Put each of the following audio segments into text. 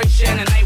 vibration and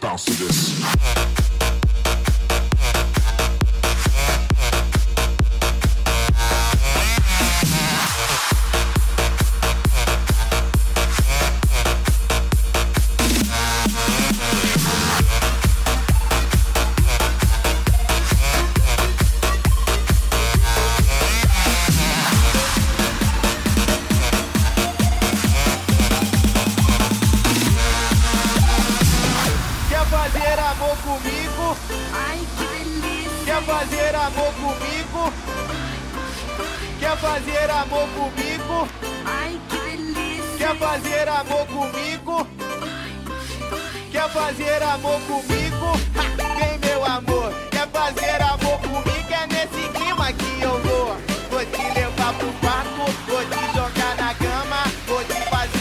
bounce to this. fazer amor comigo? Quer fazer amor comigo? Ai, que delícia! Quer fazer amor comigo? Quer fazer amor comigo? Quem vem meu amor, quer fazer amor comigo? É nesse clima que eu vou. Vou te levar pro quarto, vou te jogar na cama, vou te fazer.